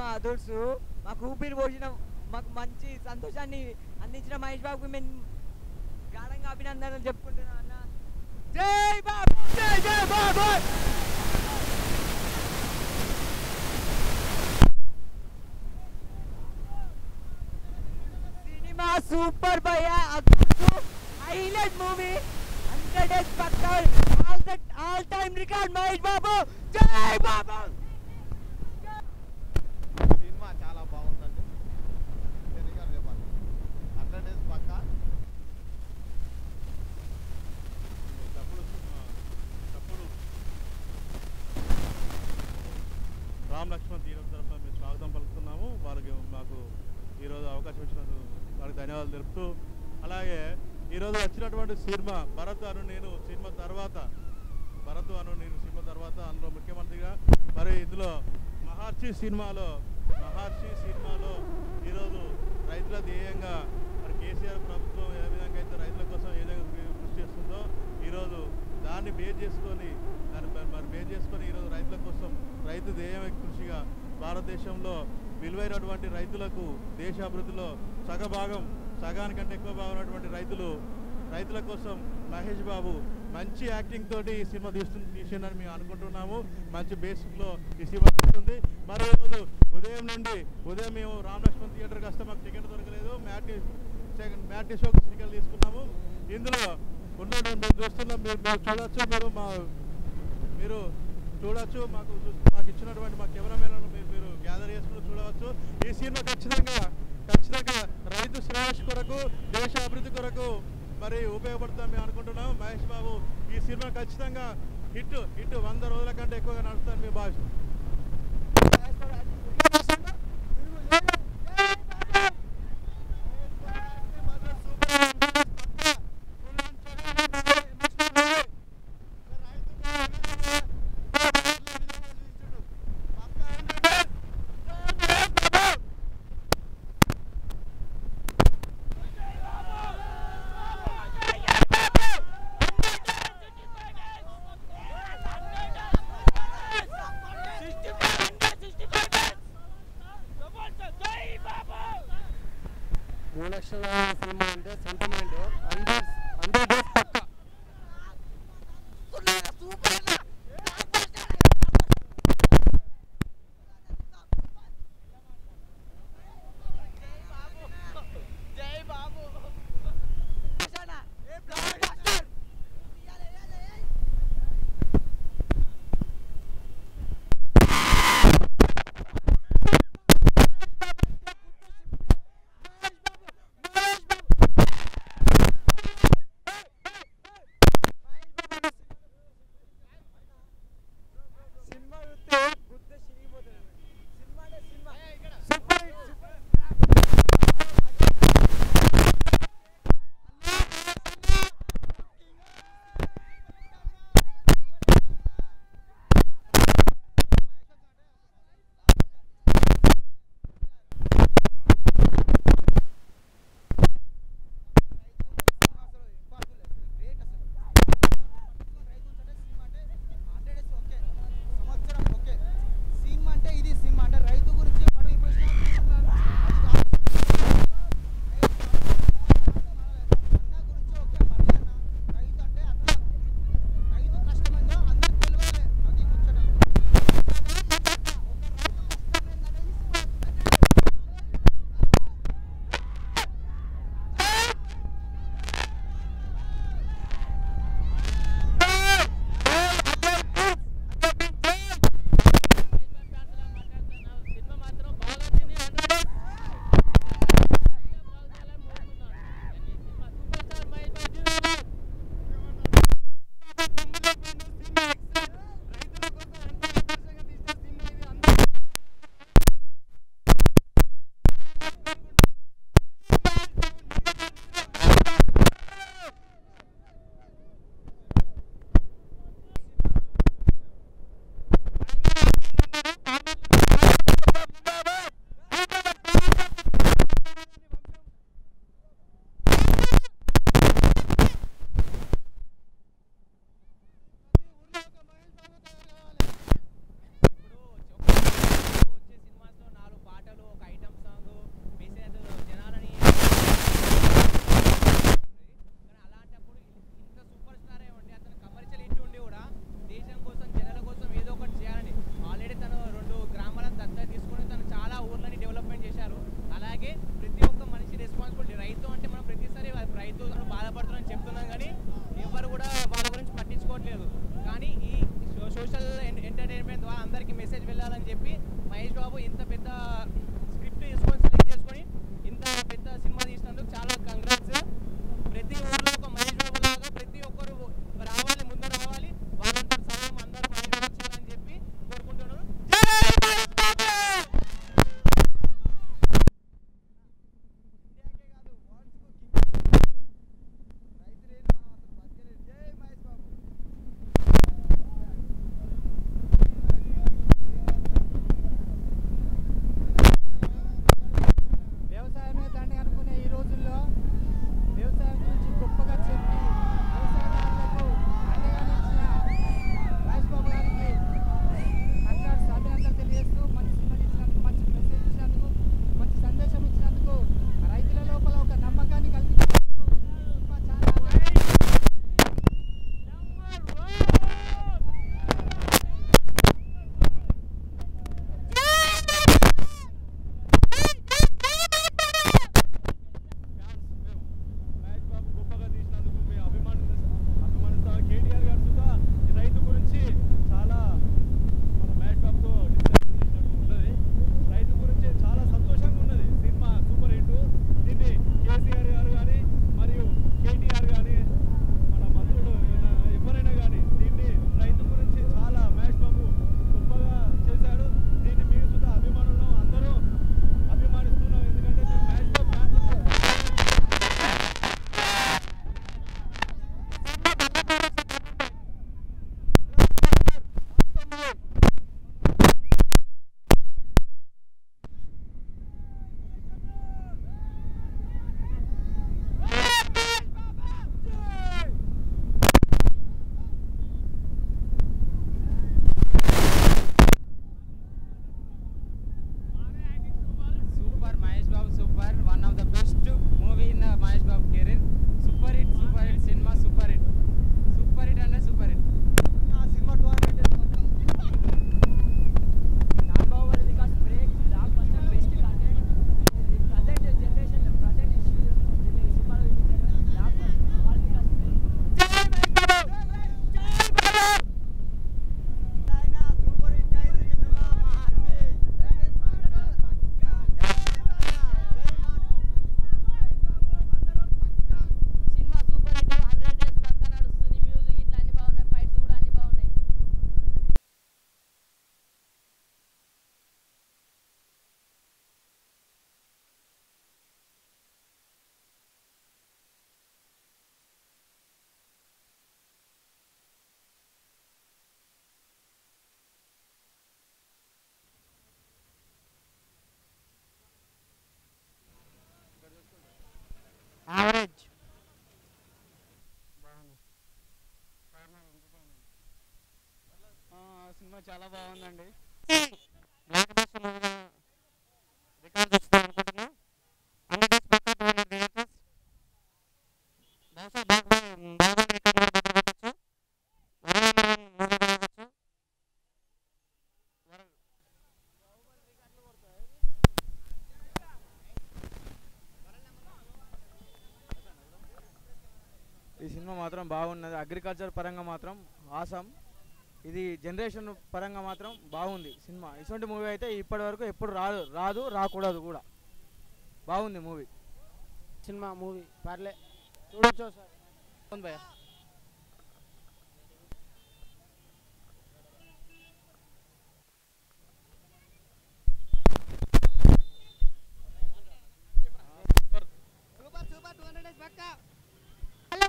మా అదర్స్ మాకు ఊపిరి పోసిన మాకు మంచి సంతోషాన్ని అందించిన మహేష్ బాబుకి మేము గాఢంగా అభినందనలు చెప్పుకుంటున్నాం అన్న. జై బాబు! జై జై బాబు! సినిమా సూపర్ భయ హైలైట్ మూవీ. హండ్రెడ్ డేస్ పక్కా. All all time record Mahesh Babu. జై బాబు సినిమా చాలా బాగుందండి తెలుగు గారు చెప్పాలి హండ్రెడ్ డేస్ పక్క తప్పుడు తప్పుడు రామ్ లక్ష్మణ్ తీరం తరఫున మేము స్వాగతం పలుకుతున్నాము వాళ్ళకి మాకు ఈరోజు అవకాశం ఇచ్చినందుకు వారికి ధన్యవాదాలు తెలుపుతూ అలాగే ఈరోజు వచ్చినటువంటి సినిమా భరత్ అను నేను సినిమా తర్వాత భరత్ అను నేను సినిమా తర్వాత అందులో ముఖ్యమంత్రిగా మరి ఇందులో మహర్షి సినిమాలో మహర్షి సినిమాలో ఈరోజు రైతుల ధ్యేయంగా మరి కేసీఆర్ ప్రభుత్వం ఏ విధంగా అయితే రైతుల కోసం ఏ విధంగా కృషి చేస్తుందో ఈరోజు దాన్ని బేస్ చేసుకొని దాన్ని మరి- మరి బేస్ చేసుకొని ఈరోజు రైతుల కోసం రైతు ధ్యేయం కృషిగా భారతదేశంలో విలువైనటువంటి రైతులకు దేశ అభివృద్ధిలో సగభాగం సగానికంటే ఎక్కువ బాగున్నటువంటి రైతులు రైతుల కోసం మహేష్ బాబు మంచి యాక్టింగ్ తోటి ఈ సినిమా తీస్తుంది తీసిందని మేము అనుకుంటున్నాము. మంచి బేసిక్లో ఈ సినిమా వస్తుంది మరి రోజు ఉదయం నుండి ఉదయం మేము రామ్ లక్ష్మణ్ థియేటర్కి వస్తే మాకు టికెట్ దొరకలేదు. మ్యాటి సెకండ్ షోకి టికెట్ తీసుకున్నాము. ఇందులో ఉన్నటువంటి మేము చూస్తున్నాం మీరు మీరు చూడొచ్చు. మీరు మా మీరు చూడొచ్చు. మాకు చూ- మాకు ఇచ్చినటువంటి మా కెమెరామెన్ మీరు మీరు గ్యాదర్ చేసుకుని చూడవచ్చు. ఈ సినిమా ఖచ్చితంగా ఖచ్చితంగా రైతు శ్రేయస్ కొరకు దేశ అభివృద్ధి కొరకు మరి ఉపయోగపడుతుందని మేము అనుకుంటున్నాం మహేష్ బాబు ఈ సినిమా ఖచ్చితంగా హిట్ హిట్ వంద రోజుల కంటే ఎక్కువగా నడుస్తుందని మేము భావిస్తున్నాం. మూడు లక్షల సినిమా అంటే సెంటమెంట్ చెప్తున్నాం కానీ ఎవరు కూడా వాళ్ళ గురించి పట్టించుకోవట్లేదు. కానీ ఈ సోషల్ ఎంటర్టైన్మెంట్ ద్వారా అందరికీ మెసేజ్ వెళ్ళాలని చెప్పి మహేష్ బాబు ఇంత పెద్ద చాలా బాగుందండి. ఈ సినిమా మాత్రం బాగున్నది. అగ్రికల్చర్ పరంగా మాత్రం ఆసం. ఇది జనరేషన్ పరంగా మాత్రం బాగుంది సినిమా. ఇటువంటి మూవీ అయితే ఇప్పటి వరకు ఎప్పుడు రాదు రాదు రాకూడదు కూడా. బాగుంది మూవీ సినిమా మూవీ పర్లే. చూడొచ్చు సార్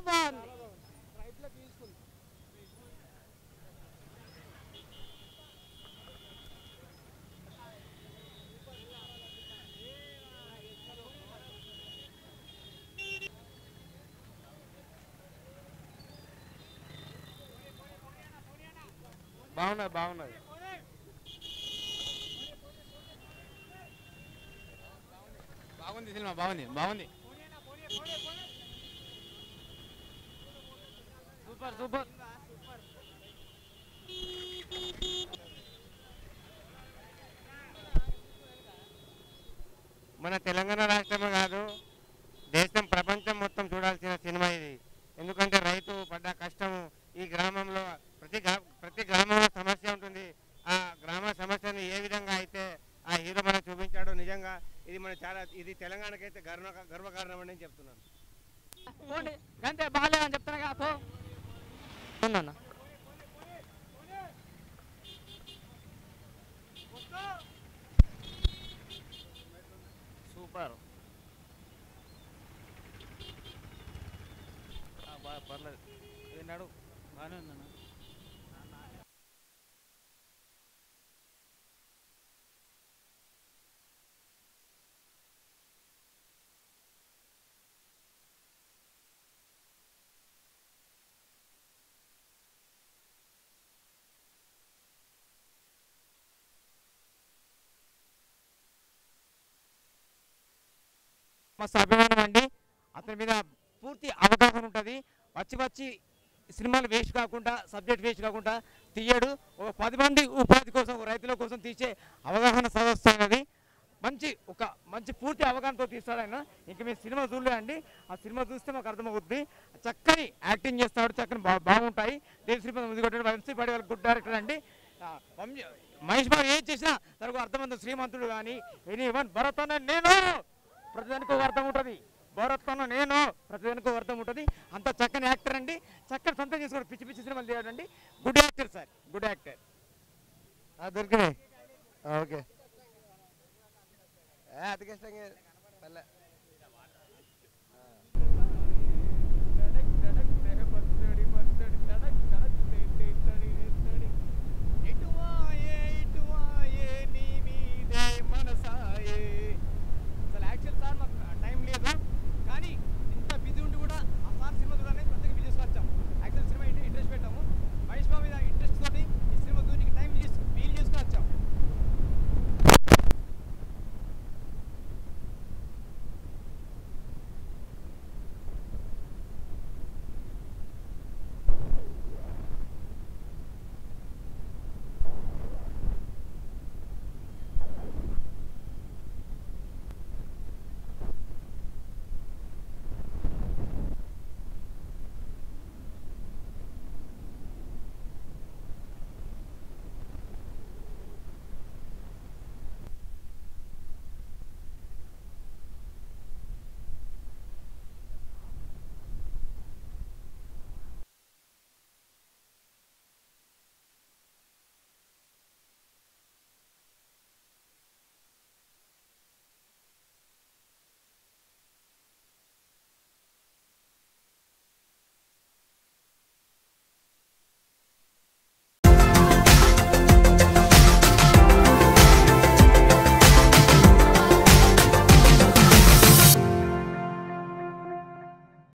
బాగుంది. బాగున్నది బాగుంది సినిమా బాగుంది బాగుంది. Super super. మన తెలంగాణ రాష్ట్రమే కాదు గర్వ గర్వకారణం అని నేను చెప్తున్నాను అంతే బాగాలేదని చెప్తాను కదా పో అన్న. సూపర్. బాగా పర్లేదు. ఏనాడు బాగానే ఉందన్న మస్తు అభిమానం అండి అతని మీద పూర్తి అవగాహన ఉంటుంది. వచ్చి వచ్చి సినిమాలు వేస్ట్ కాకుండా సబ్జెక్ట్ వేస్ట్ కాకుండా తీయడు. ఒక పది మంది ఉపాధి కోసం రైతుల కోసం తీసే అవగాహన సదస్సు అనేది మంచి ఒక మంచి పూర్తి అవగాహనతో తీస్తాడు ఆయన. ఇంకా మీరు సినిమా చూడలే అండి. ఆ సినిమా చూస్తే మాకు అర్థమవుతుంది చక్కని యాక్టింగ్ చేస్తాడు. చక్కని బా బాగుంటాయి. దేవి శ్రీపతి ముందు వంశీ పడి వాళ్ళ గుడ్ డైరెక్టర్ అండి. మహేష్ బాబు ఏం చేసినా తనకు అర్థమవుతుంది. శ్రీమంతుడు కానీ ఎనీ వన్ భరత్ అన్న నేను! ప్రతిదానికి ఒక అర్థం ఉంటుంది. భరత్వనం నేను ప్రతిదానికి ఒక అర్థం ఉంటుంది. అంత చక్కని యాక్టర్ అండి. చక్కని సొంతం చేసుకోండి పిచ్చి పిచ్చి సినిమాలు తీయడండి. Good actor sir good actor దొరికినాయి. ఓకే. అతి కష్టంగా